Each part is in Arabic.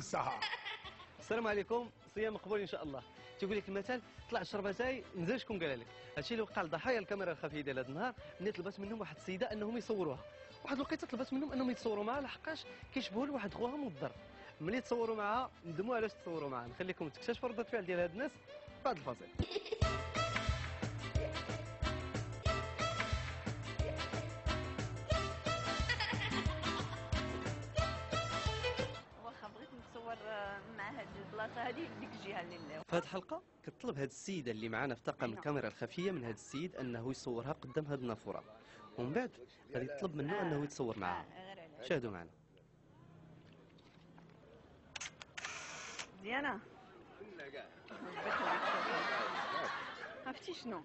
بالصحه السلام عليكم صيام مقبول إن شاء الله. تيقول لك المثل طلع شرب تاي نزل شكون قال لك. هادشي اللي وقع لضحايا الكاميرا الخفية ديال هذا النهار ملي طلبت منهم واحد السيدة أنهم يصوروها. واحد الوقيتة طلبت منهم أنهم يتصوروا معها لحقاش كيشبهوا لواحد خوها مضر ملي تصوروا معها ندموا علاش تصوروا معها نخليكم تكتشفوا ردة الفعل ديال هاد الناس بعد الفاصل. البلاصه هادي ديك الجهه اللي في هذه الحلقة كطلب هاد السيده اللي معنا في طاقم أيوة. الكاميرا الخفية من هاد السيد أنه يصورها قدام هاد النافورة. ومن بعد غادي يطلب منه أنه يتصور معها آه، شاهدوا معنا. مزيانه عرفتي شنو؟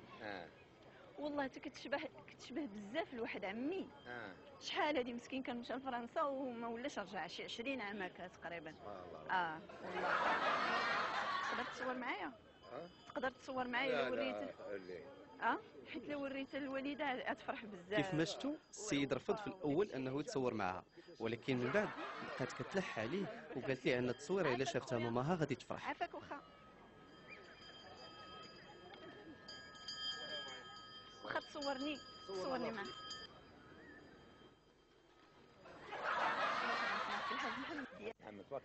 والله حتى كتشبه كتشبه بزاف لواحد عمي. شحال هادي مسكين كان مشى لفرنسا وما ولاش رجع شي 20 عام هكا تقريبا. آه. والله تقدر تصور معايا؟ تقدر تصور معايا لو وريت آه؟ حيت لو وريت الوالدة غتفرح بزاف. كيف ما شفتوا السيد رفض في الأول أنه يتصور معها. ولكن من بعد بقات كتلح عليه وقالت لي أن التصويره إلا شافتها ماماها غادي تفرح. عافاك واخا واخا تصورني. تصورني معاك الحاج محمد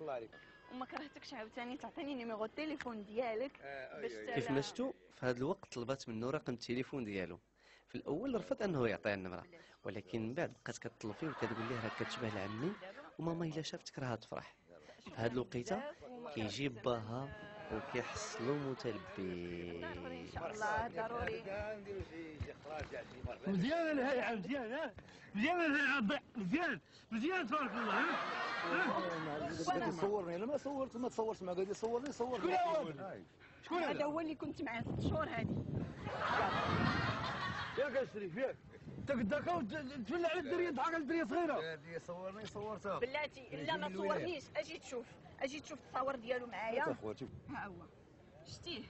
الله عليك وما كرهتكش عاوتاني تعطيني نيميرو التليفون ديالك باش كيف ما شفتوا في هذا الوقت طلبت منه رقم التليفون ديالو. في الأول رفض أنه يعطيها النمرة. ولكن من بعد بقات كتطلب فيه وكتقول ليه راك كتشبه لعمي وماما إلا شافتك راها تفرح. في هذه الوقيتة كيجيب باها وكيحصلوا متلبي. ان شاء الله ضروري مزيان الهي عم مزيان مزيان الهي عم مزيان مزيان تبارك الله ها؟ صورني أنا ما صورت ما تصورت معاه قال لي صورني صورني. شكون هو؟ شكون هذا؟ هذا؟ هو اللي كنت معاه ست شهور هادي ياك يا شريف ياك. انت قداك تفل على الدريه تضحك على الدريه صغيرة. لي صورني صورتها. بلاتي لا ما تصورنيش أجي تشوف. أجي تشوف التصاور ديالو معايا. ها هو. شتيه.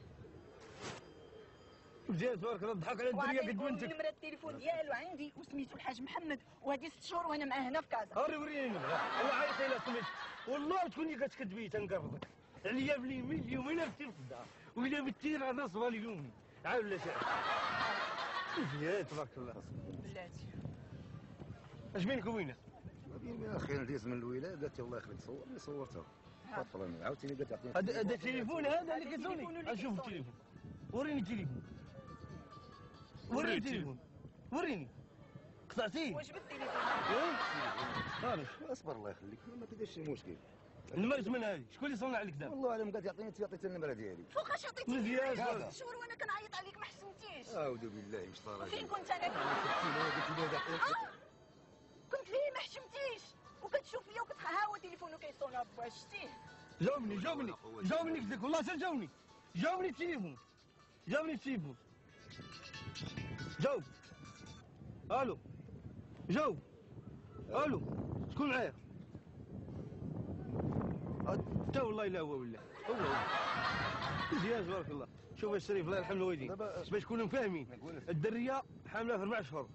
مزيان تبارك الله تضحك على الدريه قد بنتك. نمرة التليفون ديالو. عندي وسميتو الحاج محمد وهذه ست شهور وأنا معاه هنا في كازا. هوري وريني النمرة. هو عيط إلى سميت. والله تكوني كتكذبي تنقرضك عليا بلي من اليومين في الدار وإلا بتي راه نصبها اليوم. عاود لا شيء؟ مزيان تبارك الله. بلاتي. اش بينكم وين ما بين من أخي نديز من الولاده قالت لي الله يخليك صورني صورتها. فطرني عاوتاني قالت تعطيني هذا هذا التليفون هذا اللي اللي أشوف. التليفون. وريني التليفون. وريني التليفون. وريني. قطعتيه. واش بالتليفون؟ إيه؟ خالص أصبر الله يخليك. ما كاينش شي مشكل النمرة من هذه. شكون اللي صنع عليك دابا والله اعلم قالت يعطيني تعطيت النمرة ديالي. فوقاش عطيتيني مزيان. شهور وأنا كنعيط عليك ما حسنتيش. أعوذ بالله من الشيطان فين الرجيم كنت أنا؟ آه، كنت ليه ما حشمتيش. وكتشوف فيا وكتهاوى تليفونه كيصون با شتيه جاوبني جاوبني جاوبني قلت لك والله سير جاوبني جاوبني التليفون جاوبني التليفون جاوب. ألو. جاوب. ألو. شكون معايا؟ انت والله لا هو ولا؟ هو. مزيان تبارك الله. شوف يا شريف الله يرحم الوالدين. باش نكونوا فاهمين. الدرية حاملة في أربع أشهر.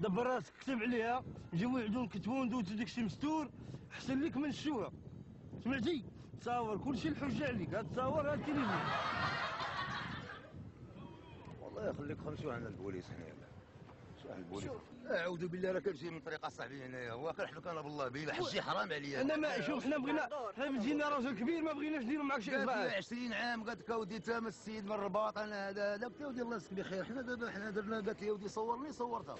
دبر راسك كتب عليها. نجيبو يعدون كتبون دوت داك الشيء مستور. احسن لك من الشوره سمعتي؟ تصاور كل شيء الحجة عليك. هاد تصاور هاد التليفون والله يخليك خمسوا عن البوليس هنا شو عن البوليس أعوذ بالله راه كنجي من طريق صاحبي هنايا هو كنحلف أنا بالله بلا حجي حرام عليا. أنا ما شوف حنا بغينا حنا جينا راجل كبير ما بغيناش نديروا معاك شي قالت لي افعال 20 عام قالت لك اودي تام السيد من الرباط. أنا هذا هذا قلت يا ودي الله يسك بخير. حنا دابا حنا درنا قالت لي يا ودي صورني صورتها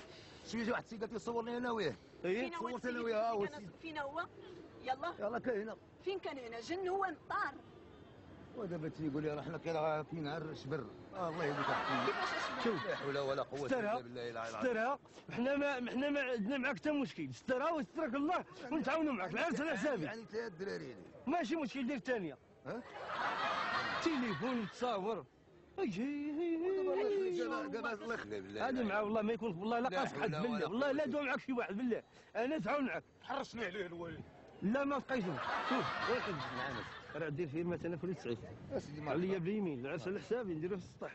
شوية واحد السيد قالت لي صورني أنا وياه هو صورت أنا وياه، هو فين هو. يلا. يلا كاينة فين كان هنا؟ جن هو الطار ودابا تيقول لي راه حنا كاين كاين عر شبر. الله يهديك شوف. لا حول ولا قوة إلا بالله العلي العظيم. سترها حنا ما حنا ما عندنا معاك حتى مشكل. سترها وسترك الله ونتعاونوا معاك. العرس على حسابي. يعني ثلاث دراري ماشي مشكل دير الثانية. ها؟ تليفون تصاور. قبل الله يخلي بالله. هذه مع والله ما يكون والله لا قاسك حد بالله. والله لا. دوا معك شي واحد بالله. أنا نتعاون معك. حرصني عليه الوالد لا ما بقيتو شوف. واحد نعم راه دير فيه مثلا اسيدي ما عليا باليمين العرس على حسابي نديرو في السطح.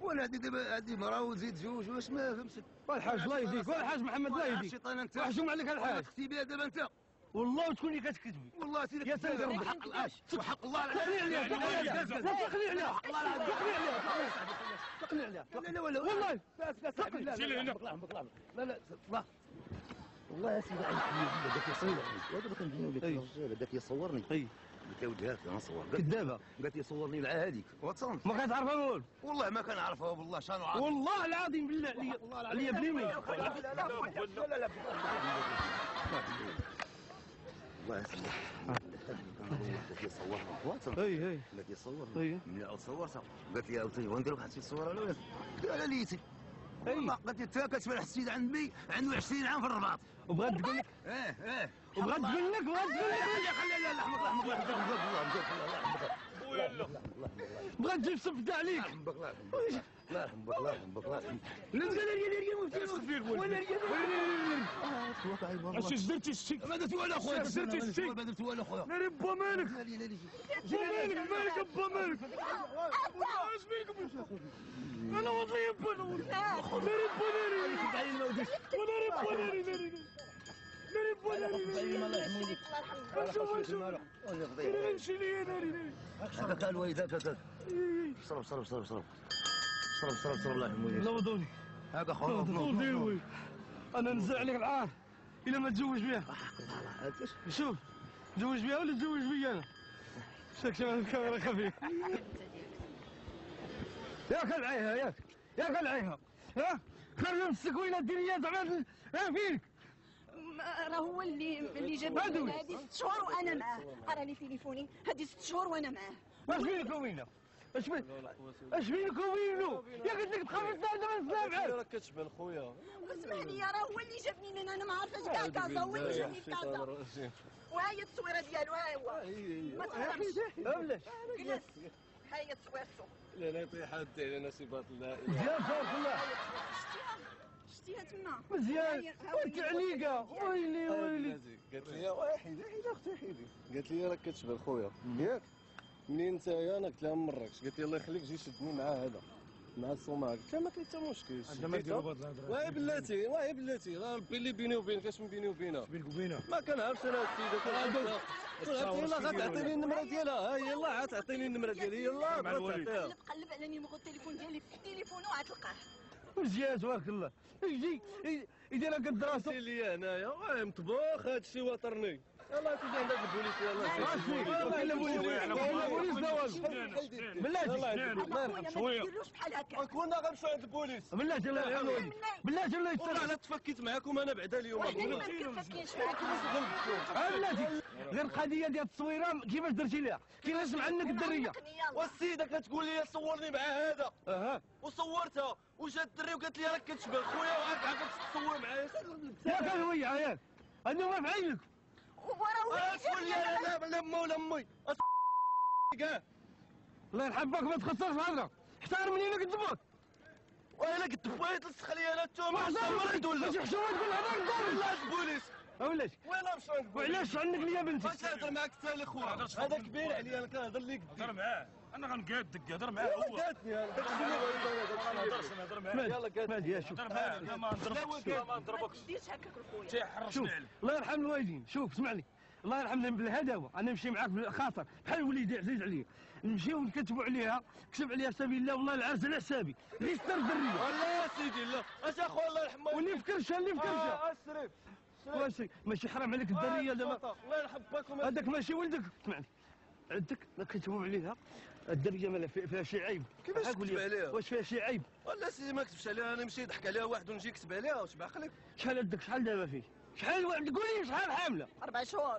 وأنا عندي دابا عندي مرا وزيد جوج واش ما فهمتش. والحاج الله يهديك والحاج محمد الله يهديك الشيطان أنت. وحشوم عليك الحاج؟ أختي بها دابا أنت. والله وتكون لي كتكذبي والله سيدي يا سيدي ربي. حق الله. وحق الله تقني عليها تقني عليها. تقني عليها. تقني عليها. تقني عليها. لا لا ولا والله. تقني لا لا. لا لا لا. لا والله يا سيدي. بدك يصورني. كان بيني وبينك بدك يصورني قلت له ودي هات أنا صور كذابه قالت لي صورني مع هذيك وتصنت ما كتعرفها نقول والله ما كان اعرفها والله شانو عارف والله العظيم بالله عليا عليا بليمي لا لا لا والله يا سيدي قالت لي صورني وتصنت اي اي قالت لي صورني اي عاود صورتها قالت لي عاوتاني وندير واحد الصورة أنا قلت لها ليتي والله قالت لي تا كتبان السيد عندي عنده 20 عام في الرباط. وبغات تقول لك إيه إيه. وبغات تقول لك بغات تقول لك لا خلي لا لحمك لحمك لحمك بغات تجيب صفت عليك لحمك لحمك لا يحبك لا يحبك لا يحبك لا تقول لي يا مفتي فيك ولا اش درتي الشيك ما درت والو خويا درتي الشيك ما درت والو خويا ناري با مالك با مالك مالك با مالك اش بيك أنا أنا وظيف ناري با ناري وناري با ناري ناري ناري با ناري الله يحميك شوف شوف أنا نمشي ليا ناري ناري هكاك الوالد هكاك صرف صرف صرف صرف صرف صرف صرف الله يحميك نوضوني هكا خويا نوضوني أنا نزع عليك العار إلا ما تزوج بها شوف تزوج بها ولا تزوج بي أنا؟ شاك شاف الكاميرا خفيف ياك العيها ياك ياك العيها. ها؟ خلي السكوينة الدنيا زعما ها فيك ما- راه هو اللي اللي جاب هذه ست شهور وأنا معاه. راني تليفوني هذه ست شهور وأنا معاه. اش بينك وبينه اش بين اش بينك وبينه يا قلت لك تخرج من السابع راك كتبان خويا. واسمعني يا راه هو اللي جابني لنا أنا ما عرفتش كاع كازا هو اللي جابني لكازا. وها هي التصويرة ديالو ها هو. ما تهربش. بلاش جلس ها هي تصويرته لا لا يطيح حد علينا صفات الله. مزيان تبارك الله. شتيها شتيها تما. مزيان. وانت عليقه ويلي ويلي. قالت لي واحد واحد أختي وحيدي قالت لي راك كتشبه خويا. ياك. منين انت يا أنا قلت لها من مراكش قالت لي الله يخليك جي شدني مع هذا مع الصومال. قلت لها ما كاين حتى مشكل. واه بلاتي واه بلاتي. راه ربي اللي بيني وبينك اش من بيني وبينها بينك وبينه؟ ما كنعرفش أنا السيدة. يلا غتعطيني النمره ديالها ها يلا غتعطيني النمرة ديالي. يلا غتعطيها قلب قلب على نيميرو التليفون ديالي. في تليفونه وغتلقاه مزيان تبارك الله. يجي يدير هكا الدراسة. لي هنايا واه مطبوخ هادشي وطرني يلا سيدي عندك البوليس يلا والله الا بوليس والله بوليس لا والو بلاتي أنا خويا ما تديروش بحال هكا كنا غنمشيو عند البوليس بلاتي الله يرحمه بلاتي الله والله يستر أنا تفكيت معاكم أنا بعدا اليوم بلاتي غير القضية ديال التصويره كيفاش درتي ليها كيفاش عنك الدريه والسيده كتقول لي صورني مع هذا أها وصورتها وجات الدري وقالت لي راك كتشبه خويا وعاك عاك تصور معايا ياك الويع ياك أنا ما في تقول لي أنا لا لا ما ولا أمي. كاع الله يرحمك ما تخسرش هضره احترم منين كتبوك وأنا بغيت تلصق لي أنا التومه واحد ولا ماشي حشومه تقول قدام لا البوليس ولاش وين نمشي البوليس وعلاش عندك ليا بنتي باش نهضر معاك التالي خويا هذا كبير عليا أنا كنهضر ليك هضر معاه. أنا غنقادك هضر معاه هو. قاتني أنا ما نهضرش أنا هضر معاه يلا ماشي يا شوف. هضر معاه لا ما نضربكش لا ما ما نضربكش تديرش هكاك الخويا. تيحرشني عليك الله يرحم الوالدين. شوف اسمعني. الله يرحمنا بالهداوة. أنا نمشي معاك بالخاطر. بحال وليدي عزيز عليا. نمشيو نكتبوا عليها. كتب عليها سبيل الله والله العرس على حسابي. غير الدريه والله يا سيدي لا. أش اخويا الله يرحمه. واللي فكرشها اللي فكرشها آه أسرف. ماشي ماشي حرام عليك الدريه دابا الله يرحم باكم هذاك ماشي ولدك؟ اسمعني. عندك؟ ما كتبوا عليها. الدريه مالها في- فيها شي عيب. كيفاش لي، عليها؟ واش فيها شي عيب؟ ولا سيدي ما كتبش عليها. أنا نمشي يضحك عليها واحد ونجي نكتب عليها. واش بعقلك؟ شحال عندك؟ شحال دابا فيه؟ شحال واحد؟ قول لي شحال حاملة. أربع شهور.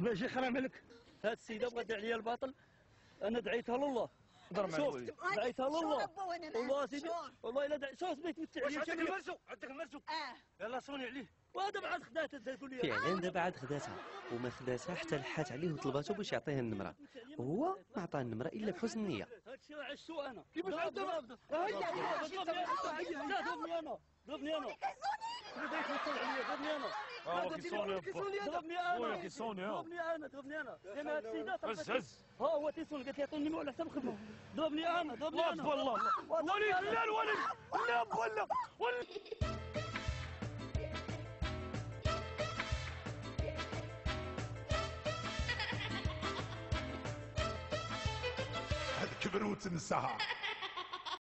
ماشي حرام عليك. هاد السيدة بغات عليا الباطل. أنا دعيتها لله. شوف دعيتها لله. والله سيدي والله إلا دعيت شوف سميت مت عليا عندك المرسو؟ عندك المرسو؟ آه. يلا صوني عليه. وهذا بعد خداتها تقول لي فعلا دابا عاد خداتها وما خداتها حتى لحات عليه وطلباتو باش يعطيه النمره وهو ما عطاه النمره الا بحسن النيه هادشي راه عشتو أنا كيفاش عندها؟ لا ضربني أنا ضربني أنا ضربني أنا آه ضربني أنا ضربني أنا ضربني أنا لأن هاد السيده هز هز ها هو تيسون قالت لي عطوني على حساب الخدمه ضربني أنا ضربني أنا والله وليد لا الولد لا ولا ولا roots in the Sahara.